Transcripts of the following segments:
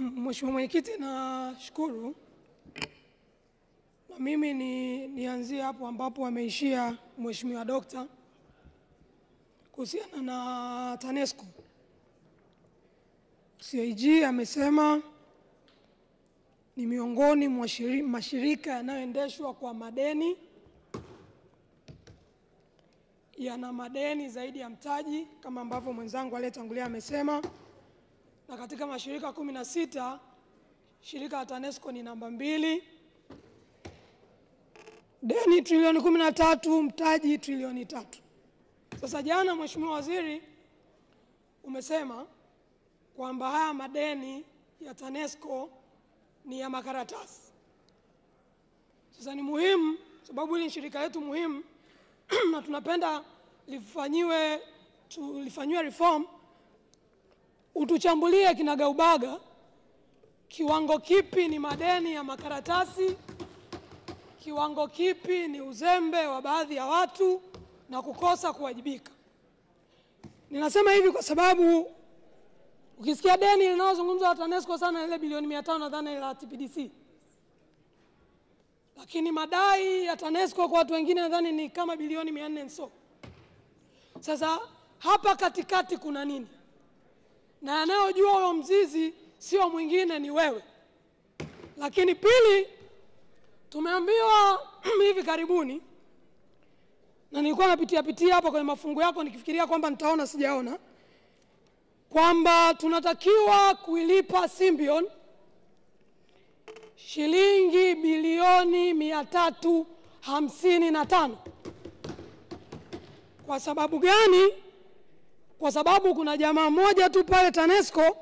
Mheshimiwa Mwenyekiti, nashukuru na mimi ni nianzie hapo ambapo ameishia Mheshimiwa Dokta kuhusiana na TANESCO. CAG amesema ni miongoni mwa mashirika yanayoendeshwa kwa madeni, yana madeni zaidi ya mtaji kama ambavyo mwenzangu aliyetangulia amesema na katika mashirika kumi na sita shirika la TANESCO ni namba mbili, deni trilioni kumi na tatu, mtaji trilioni tatu. Sasa jana, Mheshimiwa Waziri, umesema kwamba haya madeni ya TANESCO ni ya makaratasi. Sasa ni muhimu, sababu hili ni shirika letu muhimu na tunapenda lifanyiwe tulifanyiwe reform utuchambulie kinagaubaga kiwango kipi ni madeni ya makaratasi, kiwango kipi ni uzembe wa baadhi ya watu na kukosa kuwajibika. Ninasema hivi kwa sababu ukisikia deni linalozungumzwa la TANESCO sana ile bilioni mia tano nadhani la TPDC, lakini madai ya TANESCO kwa watu wengine nadhani ni kama bilioni mia nne so. Sasa hapa katikati kuna nini? Na anayojua huyo mzizi sio mwingine ni wewe. Lakini pili, tumeambiwa hivi karibuni, na nilikuwa napitia pitia hapa kwenye mafungu yako nikifikiria kwamba nitaona, sijaona kwamba tunatakiwa kuilipa Symbion shilingi bilioni mia tatu hamsini na tano. Kwa sababu gani? Kwa sababu kuna jamaa mmoja tu pale TANESCO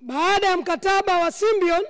baada ya mkataba wa Symbion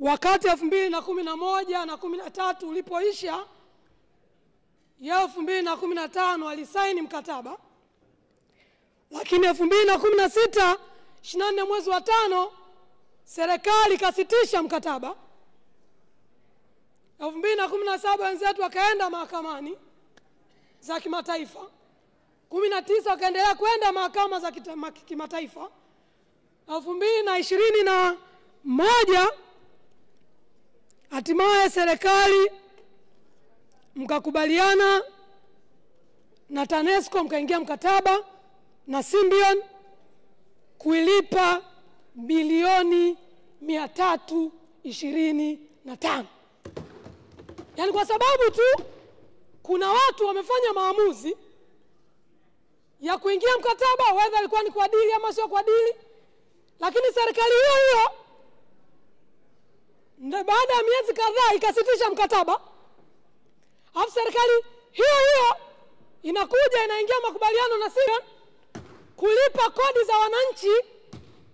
wakati elfu mbili na kumi na moja na kumi na tatu ulipoisha ya elfu mbili na kumi na tano alisaini mkataba, lakini elfu mbili na kumi na sita ishirini na nne mwezi wa tano serikali ikasitisha mkataba. elfu mbili na kumi na saba wenzetu wakaenda mahakamani za kimataifa kumi na tisa wakaendelea kwenda mahakama za kimataifa. elfu mbili na ishirini na moja hatimaye serikali mkakubaliana na TANESCO mkaingia mkataba na Symbion kuilipa bilioni mia tatu ishirini na tano yaani kwa sababu tu kuna watu wamefanya maamuzi ya kuingia mkataba, wedha alikuwa ni kwa dili ama sio kwa dili, lakini serikali hiyo hiyo baada ya miezi kadhaa ikasitisha mkataba, alafu serikali hiyo hiyo inakuja inaingia makubaliano na Symbion kulipa kodi za wananchi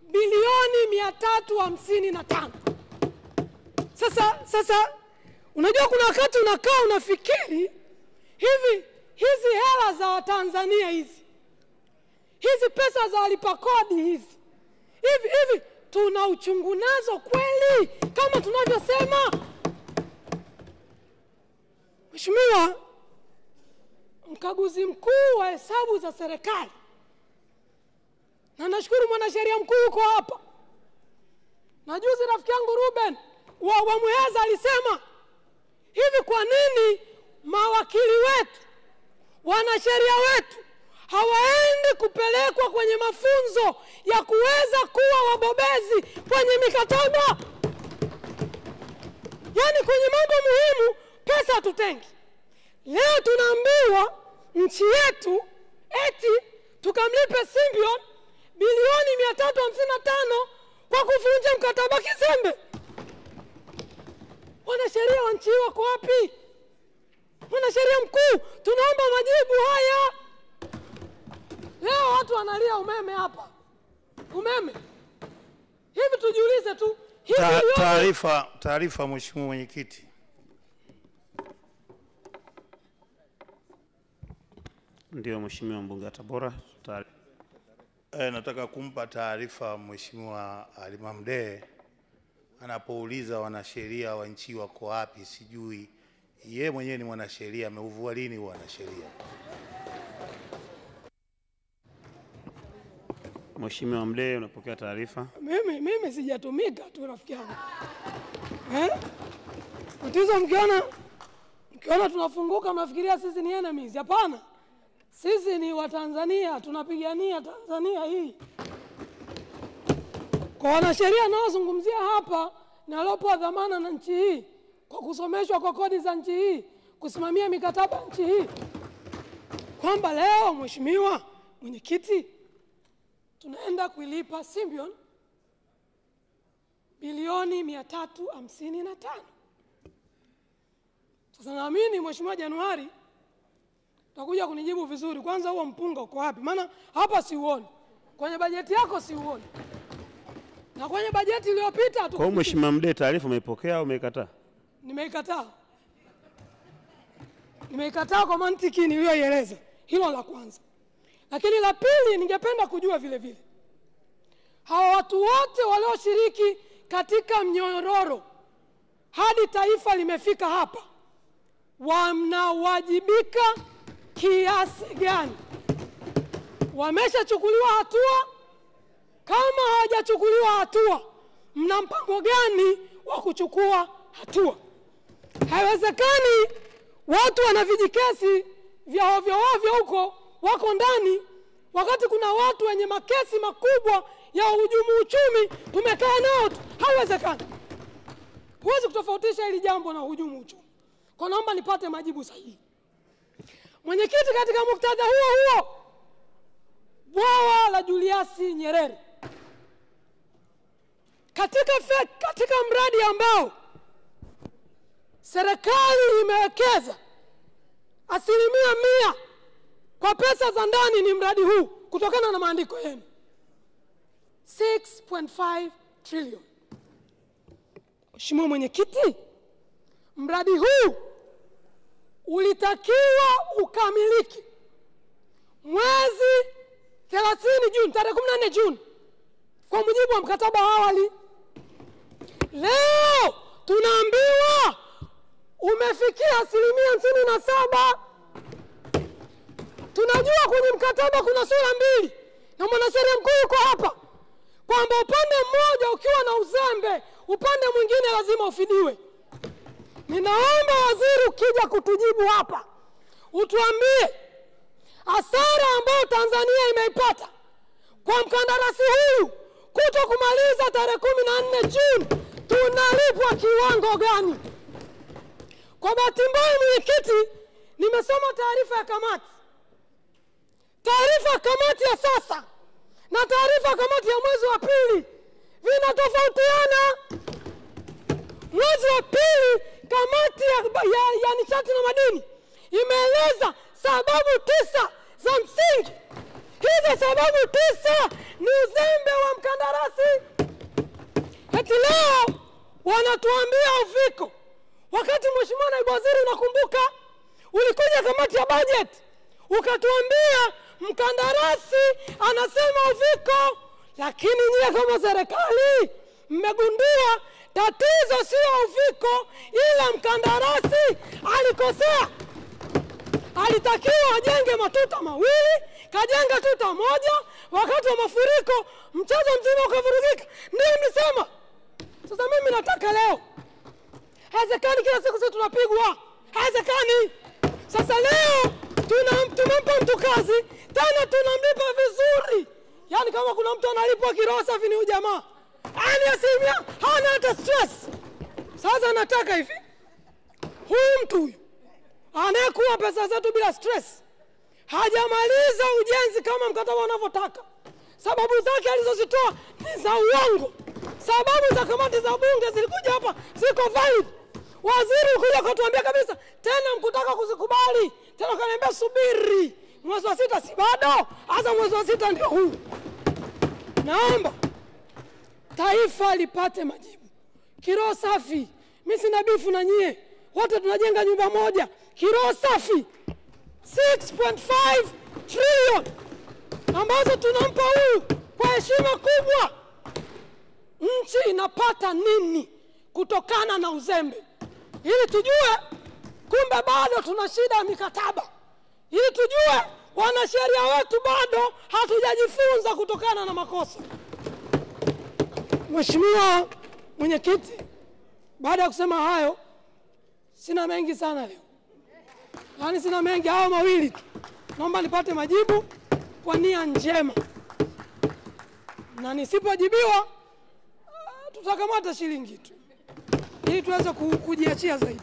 bilioni mia tatu hamsini na tano. Sasa sasa, unajua kuna wakati unakaa unafikiri hivi, hizi hela za Watanzania hizi hizi pesa za walipa kodi hizi hivi hivi tuna uchungu nazo kweli kama tunavyosema? Mheshimiwa mkaguzi mkuu wa hesabu za serikali, na nashukuru mwanasheria mkuu yuko hapa, na juzi rafiki yangu Ruben wa, wa Muheza alisema hivi, kwa nini mawakili wetu wanasheria wetu hawaendi kupelekwa kwenye mafunzo ya kuweza kuwa wabobezi kwenye mikataba, yaani kwenye mambo muhimu. Pesa hatutengi. Leo tunaambiwa nchi yetu eti tukamlipe Simbion bilioni mia tatu hamsini na tano kwa kuvunja mkataba kizembe. Wanasheria wa nchi hii wako wapi? Mwanasheria mkuu, tunaomba majibu haya. Leo watu wanalia umeme hapa, umeme hivi. Tujiulize tu Taarifa, taarifa Mheshimiwa Mwenyekiti. Ndio Mheshimiwa mbunge wa Tabora. E, nataka kumpa taarifa Mheshimiwa Halima Mdee anapouliza wanasheria wa nchi wako wapi, sijui ye mwenyewe ni mwanasheria, ameuvua lini wanasheria? Mheshimiwa Mdee, unapokea taarifa. Mimi mimi sijatumika tu rafiki yangu eh? Tatizo mkiona mkiona tunafunguka mnafikiria sisi ni enemies. Hapana, sisi ni Watanzania, tunapigania Tanzania hii. Kwa wanasheria naozungumzia hapa na waliopewa dhamana na nchi hii kwa kusomeshwa kwa kodi za nchi hii, kusimamia mikataba nchi hii, kwamba leo mheshimiwa mwenyekiti, tunaenda kuilipa Symbion bilioni mia tatu hamsini na tano. Sasa naamini mheshimiwa Januari utakuja kunijibu vizuri. Kwanza huo mpunga uko wapi? Maana hapa siuoni kwenye bajeti yako, siuoni na kwenye bajeti iliyopita tu Kwa hiyo Mheshimiwa Mdee, taarifa umeipokea au umeikataa? nimeikataa, nimeikataa kwa mantiki niliyoieleza. Hilo la kwanza, lakini la pili, ningependa kujua vile vile hawa watu wote walioshiriki katika mnyororo hadi taifa limefika hapa wanawajibika kiasi gani? Wameshachukuliwa hatua? Kama hawajachukuliwa hatua, mna mpango gani wa kuchukua hatua? Haiwezekani watu wana vijikesi vya ovyo ovyo huko wako ndani, wakati kuna watu wenye makesi makubwa ya uhujumu uchumi tumekaa nao tu. Haiwezekani, huwezi kutofautisha hili jambo na uhujumu uchumi. Kwa naomba nipate majibu sahihi. Mwenyekiti, katika muktadha huo huo, bwawa la Juliasi Nyerere katika, fe, katika mradi ambao serikali imewekeza asilimia mia kwa pesa za ndani ni mradi huu, kutokana na maandiko yenu 6.5 trillion. Mheshimiwa Mwenyekiti, mradi huu ulitakiwa ukamiliki mwezi 30 Juni, tarehe 14 Juni kwa mujibu wa mkataba wa awali. Leo tunaambiwa umefikia asilimia hamsini na saba. Tunajua kwenye mkataba kuna sura mbili, na mwanasheria mkuu yuko hapa, kwamba upande mmoja ukiwa na uzembe, upande mwingine lazima ufidiwe. Ninaomba waziri, ukija kutujibu hapa, utuambie hasara ambayo Tanzania imeipata kwa mkandarasi huyu kuto kumaliza tarehe kumi na nne Juni, tunalipwa kiwango gani? Kwa bahati mbaya, mwenyekiti, nimesoma taarifa ya kamati, taarifa ya kamati ya sasa na taarifa ya kamati ya mwezi wa pili vinatofautiana. Mwezi wa pili kamati ya, ya, ya nishati na madini imeeleza sababu tisa za msingi. Hizo sababu tisa ni uzembe wa mkandarasi. Eti leo wanatuambia uviko, wakati Mheshimiwa Naibu Waziri, unakumbuka ulikuja kamati ya bajeti ukatuambia mkandarasi anasema uviko, lakini nyie kama serikali mmegundua tatizo sio uviko, ila mkandarasi alikosea. Alitakiwa ajenge matuta mawili, kajenga tuta moja. Wakati wa mafuriko mchezo mzima ukavurugika. Ndio mlisema. sasa. Mimi nataka leo, haiwezekani kila siku sisi tunapigwa, haiwezekani. Sasa leo tumempa mtu kazi tena tunamlipa vizuri, yaani kama kuna mtu analipwa kiroho safi ni huyu jamaa, yaani asilimia hana hata stress. Sasa nataka hivi, huyu mtu huyu anayekuwa pesa zetu bila stress hajamaliza ujenzi kama mkataba unavyotaka. Sababu zake alizozitoa ni za uongo. Sababu za kamati za bunge zilikuja hapa ziko valid. Waziri ukuja kutuambia kabisa, tena mkutaka kuzikubali tena, kaniambia subiri mwezi wa sita, si bado? Hasa mwezi wa sita ndio huu. Naomba taifa lipate majibu kiroho safi. mimi sina bifu na nyie, wote tunajenga nyumba moja, kiroho safi 6.5 trillion ambazo tunampa huyu kwa heshima kubwa. Nchi inapata nini kutokana na uzembe? Ili tujue kumbe bado tuna shida ya mikataba, ili tujue wanasheria wetu bado hatujajifunza kutokana na makosa. Mheshimiwa Mwenyekiti, baada ya kusema hayo, sina mengi sana leo, yaani sina mengi, hayo mawili tu. Naomba nipate majibu kwa nia njema, na nisipojibiwa tutakamata shilingi tu ili tuweze kujiachia zaidi.